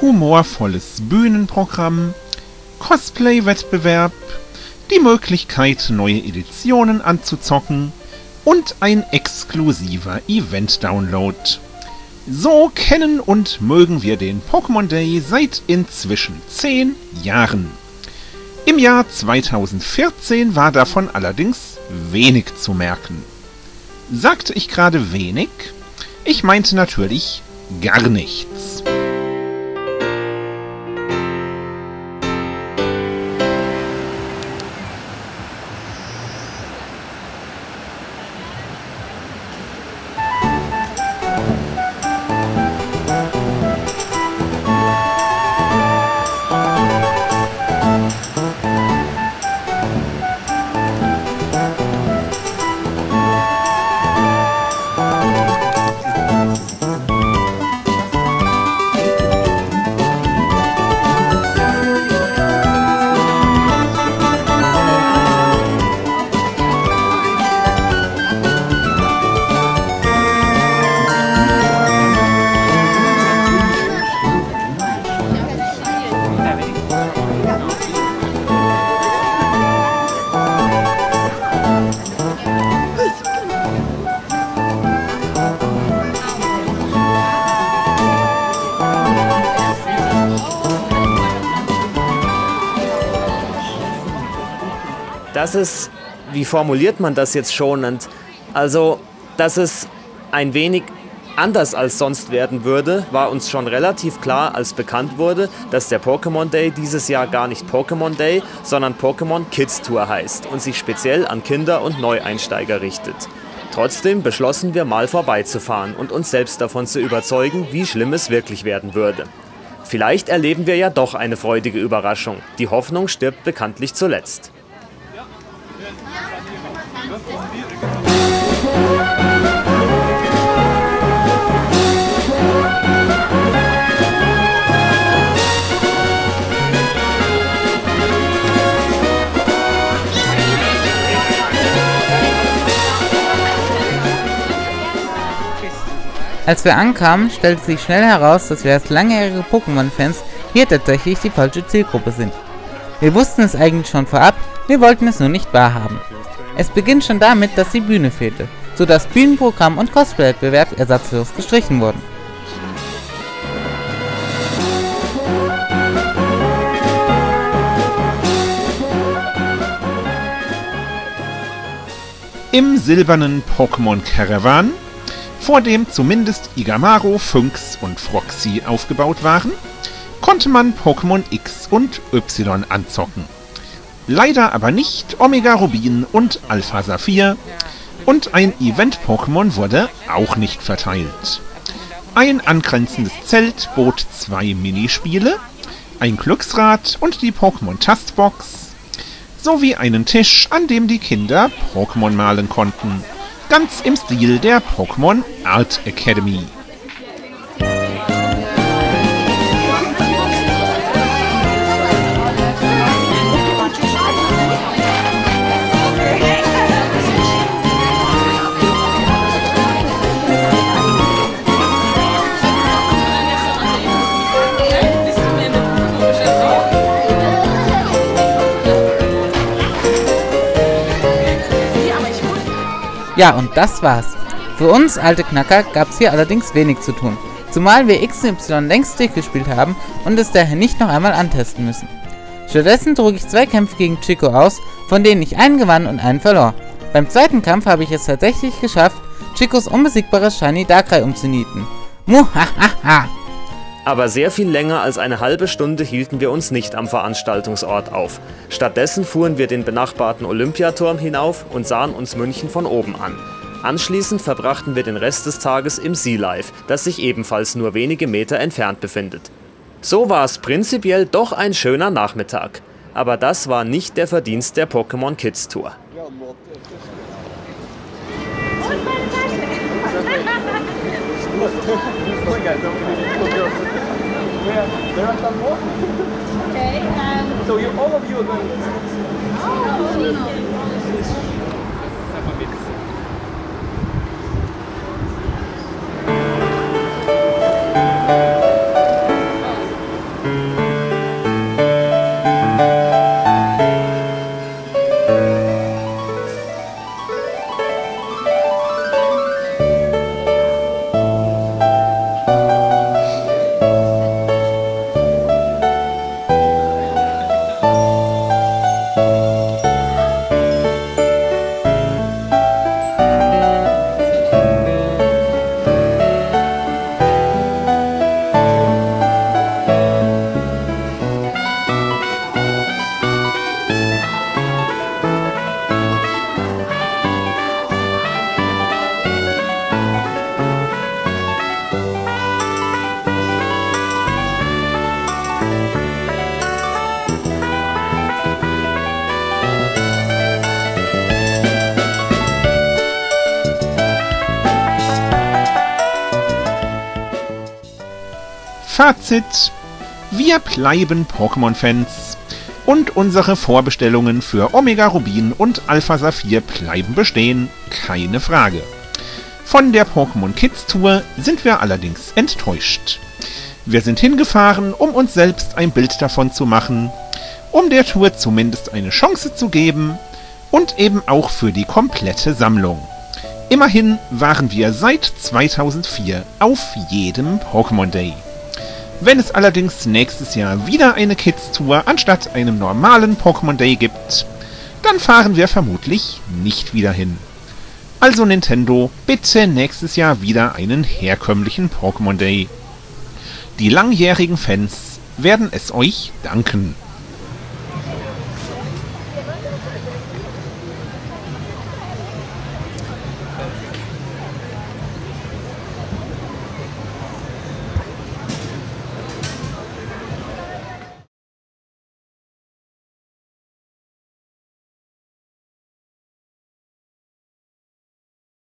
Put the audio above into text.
humorvolles Bühnenprogramm, Cosplay-Wettbewerb, die Möglichkeit, neue Editionen anzuzocken und ein exklusiver Event-Download. So kennen und mögen wir den Pokémon Day seit inzwischen 10 Jahren. Im Jahr 2014 war davon allerdings wenig zu merken. Sagte ich gerade wenig? Ich meinte natürlich gar nichts. Dass es, wie formuliert man das jetzt schonend, also, dass es ein wenig anders als sonst werden würde, war uns schon relativ klar, als bekannt wurde, dass der Pokémon Day dieses Jahr gar nicht Pokémon Day, sondern Pokémon Kids Tour heißt und sich speziell an Kinder und Neueinsteiger richtet. Trotzdem beschlossen wir mal vorbeizufahren und uns selbst davon zu überzeugen, wie schlimm es wirklich werden würde. Vielleicht erleben wir ja doch eine freudige Überraschung. Die Hoffnung stirbt bekanntlich zuletzt. Als wir ankamen, stellte sich schnell heraus, dass wir als langjährige Pokémon-Fans hier tatsächlich die falsche Zielgruppe sind. Wir wussten es eigentlich schon vorab, wir wollten es nur nicht wahrhaben. Es beginnt schon damit, dass die Bühne fehlte, so dass Bühnenprogramm und Cosplay-Wettbewerb ersatzlos gestrichen wurden. Im silbernen Pokémon Caravan vor dem zumindest Igamaro, Funks und Froxy aufgebaut waren, konnte man Pokémon X und Y anzocken. Leider aber nicht Omega Rubin und Alpha Saphir und ein Event-Pokémon wurde auch nicht verteilt. Ein angrenzendes Zelt bot zwei Minispiele, ein Glücksrad und die Pokémon-Tastbox sowie einen Tisch, an dem die Kinder Pokémon malen konnten ganz im Stil der Pokémon Art Academy. Ja, und das war's. Für uns alte Knacker gab's hier allerdings wenig zu tun. Zumal wir XY längst durchgespielt haben und es daher nicht noch einmal antesten müssen. Stattdessen trug ich zwei Kämpfe gegen Chico aus, von denen ich einen gewann und einen verlor. Beim zweiten Kampf habe ich es tatsächlich geschafft, Chicos unbesiegbares Shiny Darkrai umzunieten. Muhahaha! Aber sehr viel länger als eine halbe Stunde hielten wir uns nicht am Veranstaltungsort auf. Stattdessen fuhren wir den benachbarten Olympiaturm hinauf und sahen uns München von oben an. Anschließend verbrachten wir den Rest des Tages im Sea Life, das sich ebenfalls nur wenige Meter entfernt befindet. So war es prinzipiell doch ein schöner Nachmittag. Aber das war nicht der Verdienst der Pokémon Kids Tour. Okay, um, So you, all of you are going Fazit. Wir bleiben Pokémon-Fans. Und unsere Vorbestellungen für Omega Rubin und Alpha Saphir bleiben bestehen, keine Frage. Von der Pokémon Kids Tour sind wir allerdings enttäuscht. Wir sind hingefahren, um uns selbst ein Bild davon zu machen, um der Tour zumindest eine Chance zu geben und eben auch für die komplette Sammlung. Immerhin waren wir seit 2004 auf jedem Pokémon Day. Wenn es allerdings nächstes Jahr wieder eine Kids-Tour anstatt einem normalen Pokémon Day gibt, dann fahren wir vermutlich nicht wieder hin. Also Nintendo, bitte nächstes Jahr wieder einen herkömmlichen Pokémon Day. Die langjährigen Fans werden es euch danken.